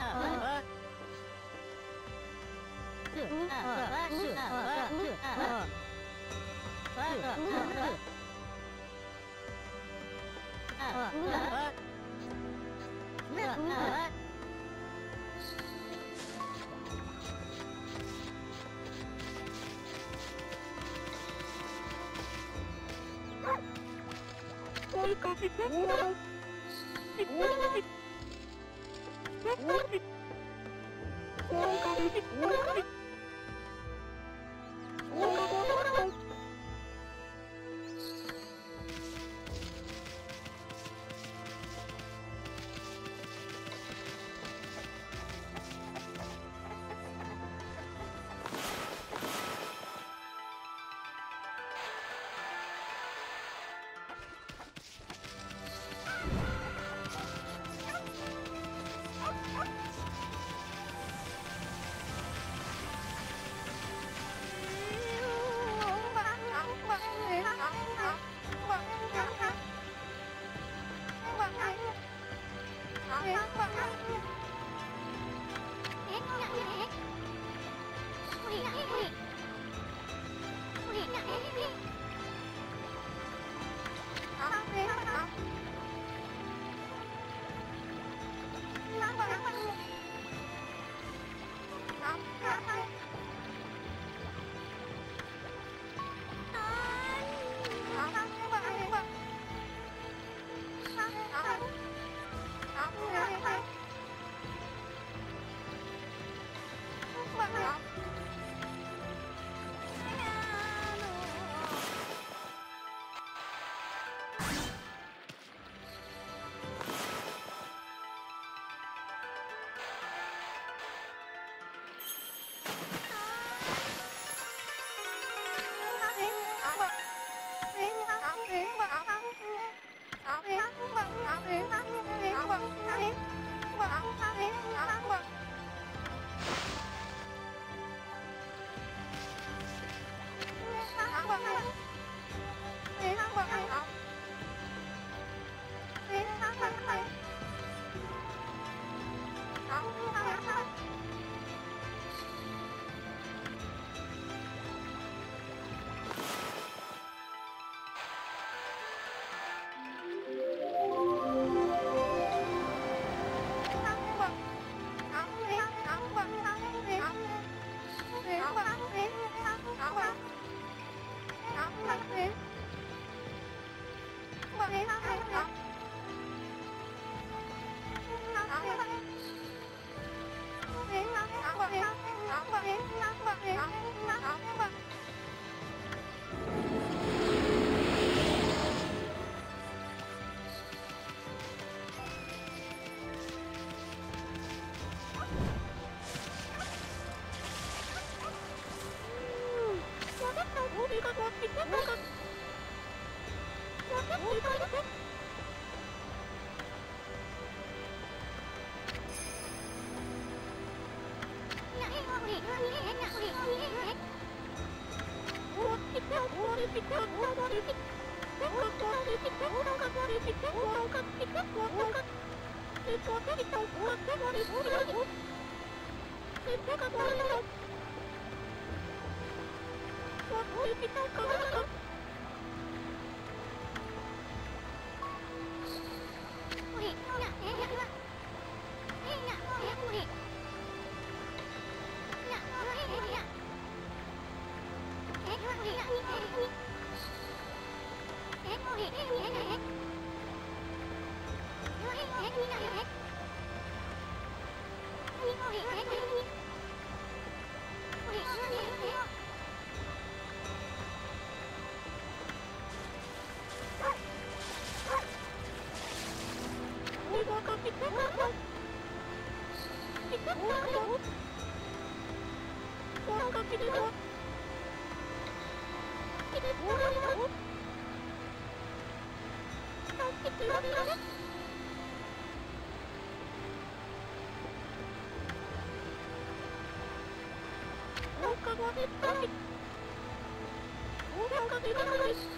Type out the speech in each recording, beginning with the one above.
Oh, What? Wait. あ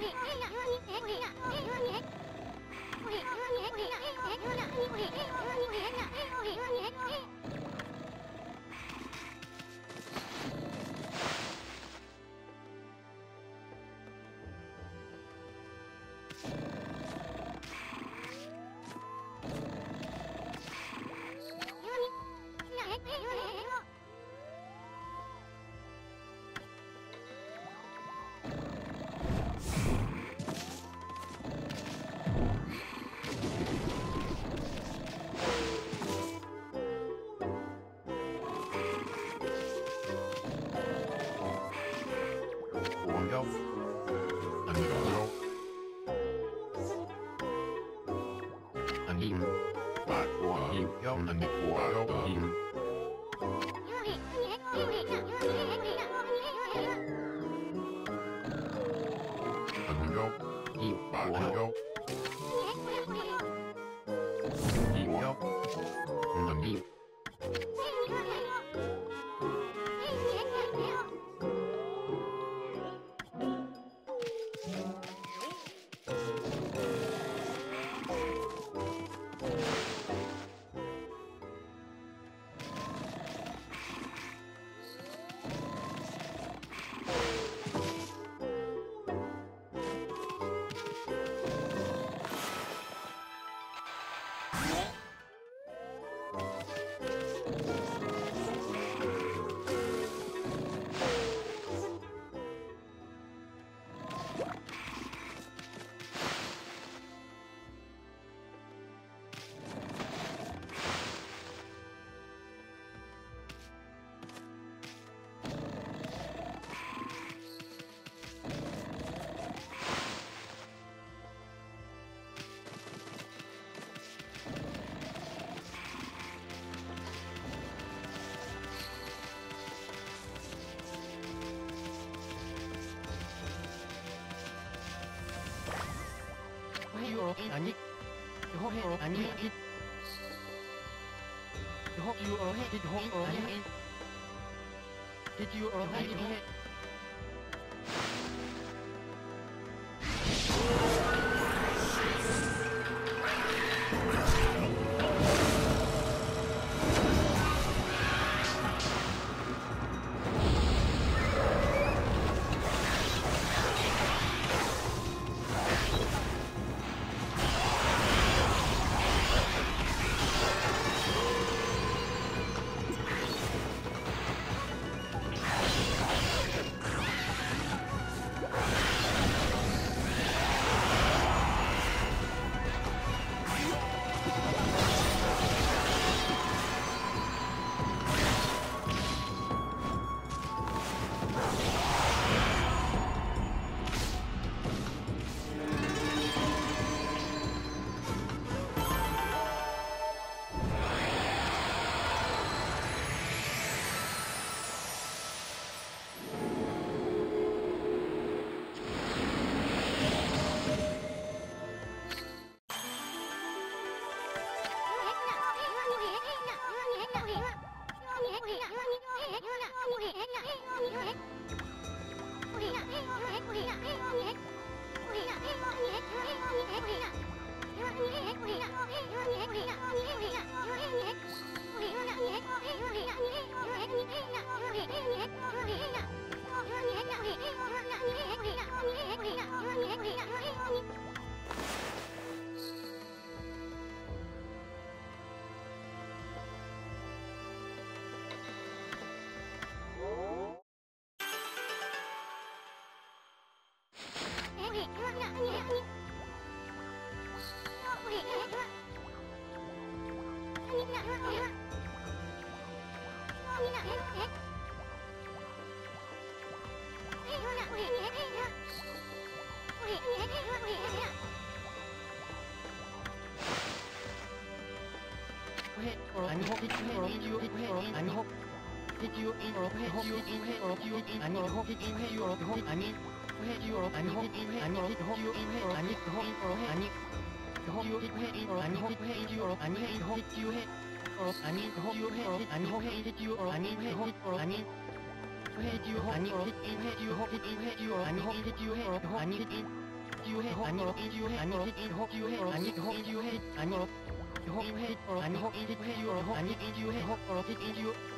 Hey! help. I need help. I need help. I need help. I need help. I. Euro ani ho euro ani ho euro he did ho euro ani did you euro he did he he euro ani ho head you hop and you hit in head you hop in head you and hop hit you head hop and hit in you head and hop in you head and hit in hop you head and hit hop you head and hop hop head and hop in head you hop and hit in you head hop or hit in you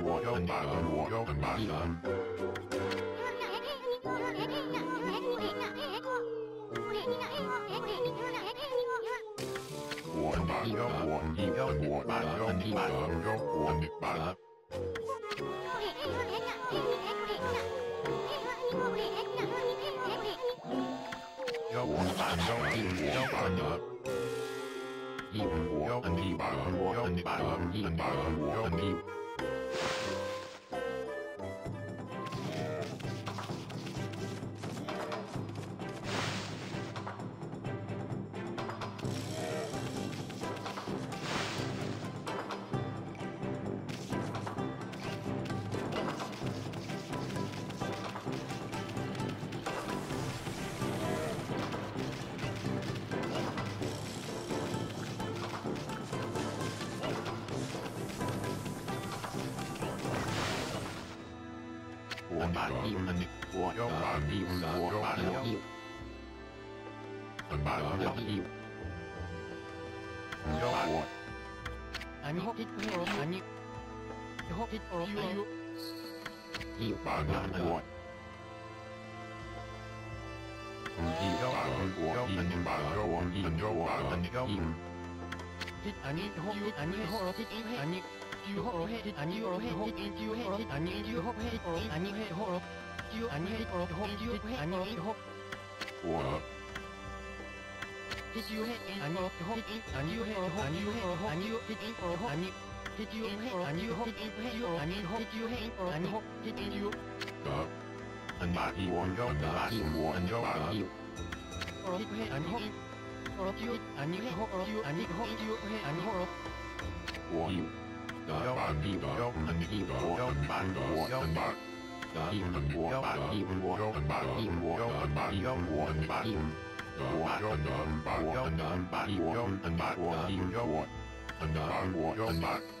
いんだ。いいんだ。いいんだ。いいんだ。アニホキットロアニホキットロユユバナナワイヨアンゴインバロワ I'm hoping for a money. You. You are not what. You you hate and you hate and you hate and you hate or and you hate you and hate or you and you hate what you hate and you hate and you hate and you hate and you or and you you hate and you hate you and you you hate or and you and that you want and that you want and you or hate and or you and you hate or you and you you hate and horror what?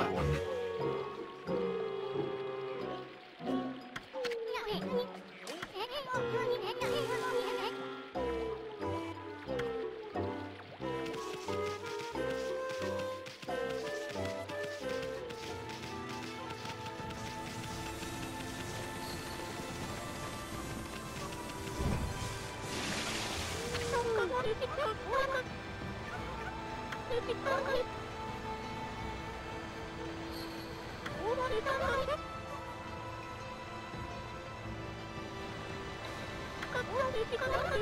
mình bạn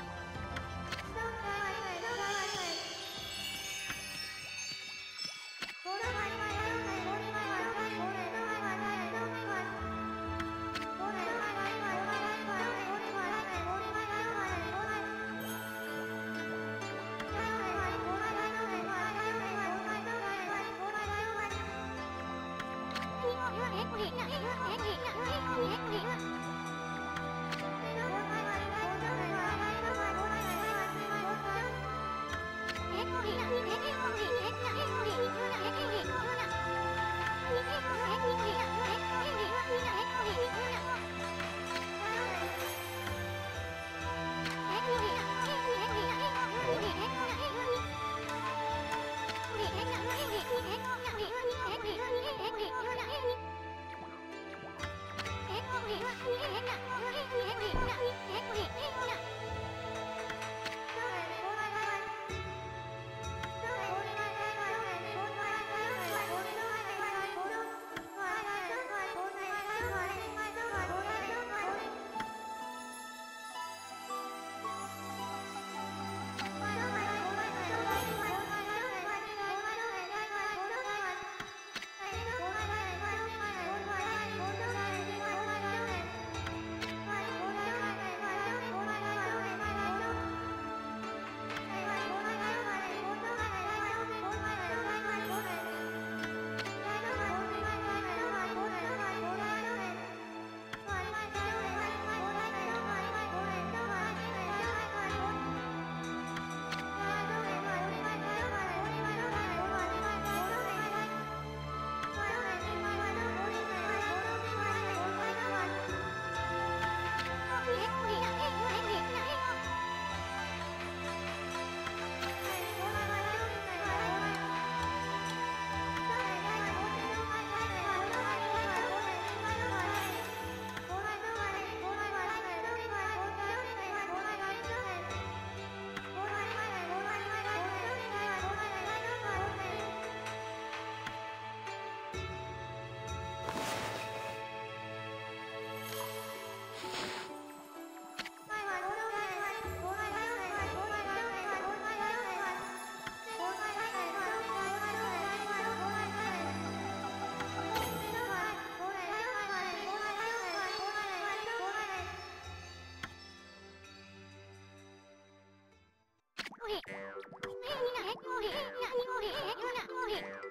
れ、なにこ、